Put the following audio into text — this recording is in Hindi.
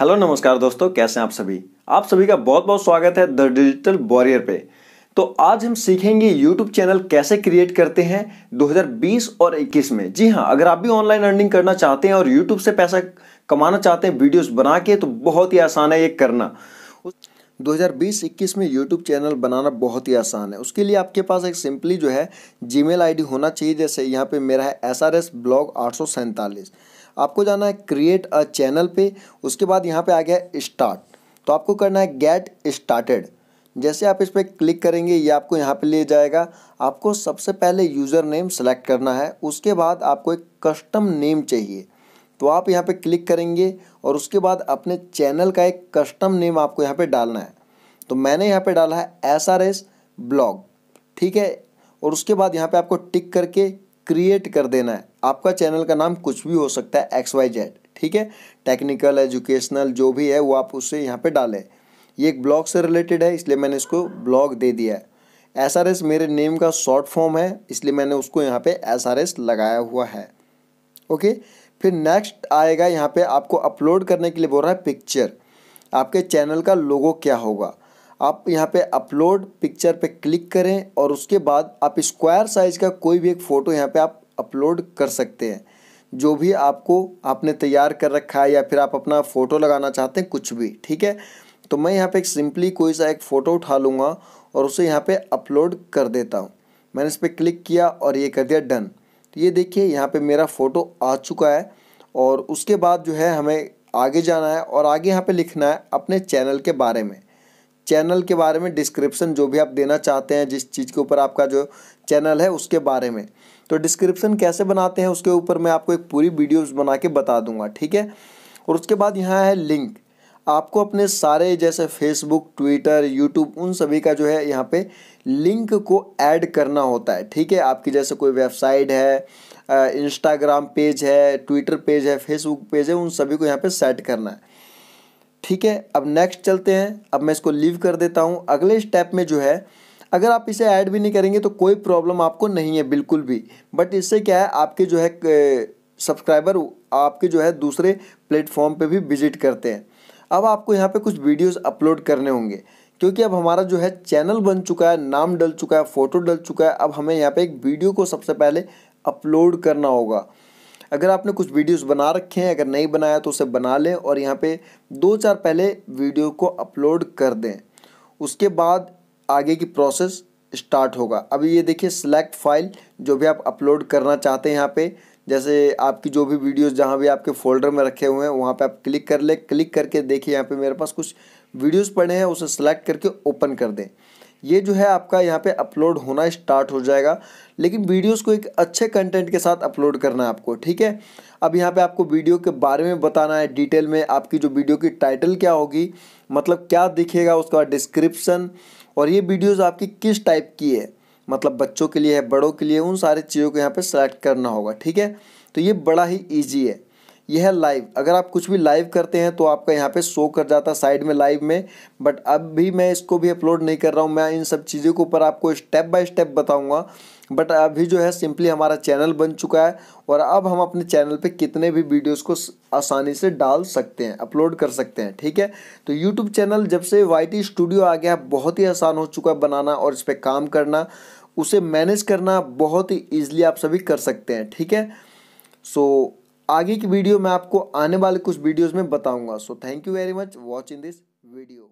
हेलो, नमस्कार दोस्तों, कैसे हैं आप सभी? आप सभी का बहुत बहुत स्वागत है द डिजिटल वॉरियर पे। तो आज हम सीखेंगे यूट्यूब चैनल कैसे क्रिएट करते हैं 2020 और 21 में। जी हाँ अगर आप भी ऑनलाइन अर्निंग करना चाहते हैं और यूट्यूब से पैसा कमाना चाहते हैं वीडियोस बना के तो बहुत ही आसान है ये करना। 2020-21 में यूट्यूब चैनल बनाना बहुत ही आसान है। उसके लिए आपके पास एक सिंपली जो है जीमेल आईडी होना चाहिए, जैसे यहाँ पे मेरा है एस आर एस ब्लॉग आठ आपको जाना है क्रिएट अ चैनल पे, उसके बाद यहाँ पे आ गया स्टार्ट तो आपको करना है गेट स्टार्टेड जैसे आप इस पर क्लिक करेंगे, ये आपको यहाँ पे ले जाएगा। आपको सबसे पहले यूज़र नेम सेलेक्ट करना है, उसके बाद आपको एक कस्टम नेम चाहिए। तो आप यहाँ पे क्लिक करेंगे और उसके बाद अपने चैनल का एक कस्टम नेम आपको यहाँ पे डालना है। तो मैंने यहाँ पे डाला है एस आर एस ब्लॉग ठीक है? और उसके बाद यहाँ पे आपको टिक करके क्रिएट कर देना है। आपका चैनल का नाम कुछ भी हो सकता है एक्स वाई जेड ठीक है? टेक्निकल एजुकेशनल जो भी है, वो आप उससे यहाँ पे डालें। ये एक ब्लॉग से रिलेटेड है, इसलिए मैंने इसको ब्लॉग दे दिया है। एस आर एस मेरे नेम का शॉर्ट फॉर्म है, इसलिए मैंने उसको यहाँ पे एस आर एस लगाया हुआ है। ओके फिर नेक्स्ट आएगा, यहाँ पे आपको अपलोड करने के लिए बोल रहा है पिक्चर आपके चैनल का लोगो क्या होगा? आप यहाँ पे अपलोड पिक्चर पे क्लिक करें और उसके बाद आप स्क्वायर साइज़ का कोई भी एक फ़ोटो यहाँ पे आप अपलोड कर सकते हैं। जो भी आपको आपने तैयार कर रखा है या फिर आप अपना फ़ोटो लगाना चाहते हैं, कुछ भी, ठीक है? तो मैं यहाँ पे एक सिंपली कोई सा एक फ़ोटो उठा लूँगा और उसे यहाँ पे अपलोड कर देता हूँ। मैंने इस पर क्लिक किया और ये कर दिया डन तो ये देखिए, यहाँ पे मेरा फ़ोटो आ चुका है और उसके बाद जो है हमें आगे जाना है और आगे यहाँ पे लिखना है अपने चैनल के बारे में। चैनल के बारे में डिस्क्रिप्शन जो भी आप देना चाहते हैं, जिस चीज़ के ऊपर आपका जो चैनल है, उसके बारे में। तो डिस्क्रिप्शन कैसे बनाते हैं, उसके ऊपर मैं आपको एक पूरी वीडियोस बना के बता दूँगा, ठीक है? और उसके बाद यहाँ है लिंक। आपको अपने सारे जैसे फेसबुक ट्विटर यूट्यूब उन सभी का जो है यहाँ पे लिंक को ऐड करना होता है, ठीक है? आपकी जैसे कोई वेबसाइट है इंस्टाग्राम पेज है ट्विटर पेज है फेसबुक पेज है, उन सभी को यहाँ पे सेट करना है। ठीक है, अब नेक्स्ट चलते हैं। अब मैं इसको लीव कर देता हूँ। अगले स्टेप में जो है, अगर आप इसे ऐड भी नहीं करेंगे तो कोई प्रॉब्लम आपको नहीं है, बिल्कुल भी। बट इससे क्या है, आपके जो है सब्सक्राइबर आपके जो है दूसरे प्लेटफॉर्म पे भी विज़िट करते हैं। अब आपको यहाँ पे कुछ वीडियोस अपलोड करने होंगे। क्योंकि अब हमारा जो है चैनल बन चुका है, नाम डल चुका है फ़ोटो डल चुका है, अब हमें यहाँ पे एक वीडियो को सबसे पहले अपलोड करना होगा। अगर आपने कुछ वीडियोस बना रखे हैं, अगर नहीं बनाया तो उसे बना लें और यहाँ पे दो चार पहले वीडियो को अपलोड कर दें। उसके बाद आगे की प्रोसेस स्टार्ट होगा। अभी ये देखिए सिलेक्ट फ़ाइल जो भी आप अपलोड करना चाहते हैं यहाँ पे, जैसे आपकी जो भी वीडियोस जहाँ भी आपके फोल्डर में रखे हुए हैं, वहाँ पे आप क्लिक कर ले। क्लिक करके देखिए यहाँ पे मेरे पास कुछ वीडियोस पड़े हैं, उसे सिलेक्ट करके ओपन कर दें। ये जो है आपका यहाँ पे अपलोड होना स्टार्ट हो जाएगा। लेकिन वीडियोस को एक अच्छे कंटेंट के साथ अपलोड करना है आपको, ठीक है? अब यहाँ पे आपको वीडियो के बारे में बताना है डिटेल में आपकी जो वीडियो की टाइटल क्या होगी मतलब क्या दिखेगा उसका डिस्क्रिप्सन और ये वीडियोज़ आपकी किस टाइप की है मतलब बच्चों के लिए है, बड़ों के लिए उन सारी चीज़ों को यहाँ पर सेलेक्ट करना होगा, ठीक है? तो ये बड़ा ही ईजी है। यह है लाइव अगर आप कुछ भी लाइव करते हैं तो आपका यहाँ पे शो कर जाता है साइड में लाइव में। बट अब भी मैं इसको भी अपलोड नहीं कर रहा हूँ। मैं इन सब चीज़ों के ऊपर आपको स्टेप बाय स्टेप बताऊँगा। बट अभी जो है सिंपली हमारा चैनल बन चुका है और अब हम अपने चैनल पे कितने भी वीडियोस को आसानी से डाल सकते हैं अपलोड कर सकते हैं, ठीक है? तो यूट्यूब चैनल जब से YT स्टूडियो आ गया, बहुत ही आसान हो चुका है बनाना और इस पर काम करना। उसे मैनेज करना बहुत ही ईजिली आप सभी कर सकते हैं, ठीक है? सो आगे की वीडियो मैं आपको आने वाले कुछ वीडियोज़ में बताऊँगा। So thank you very much watching this video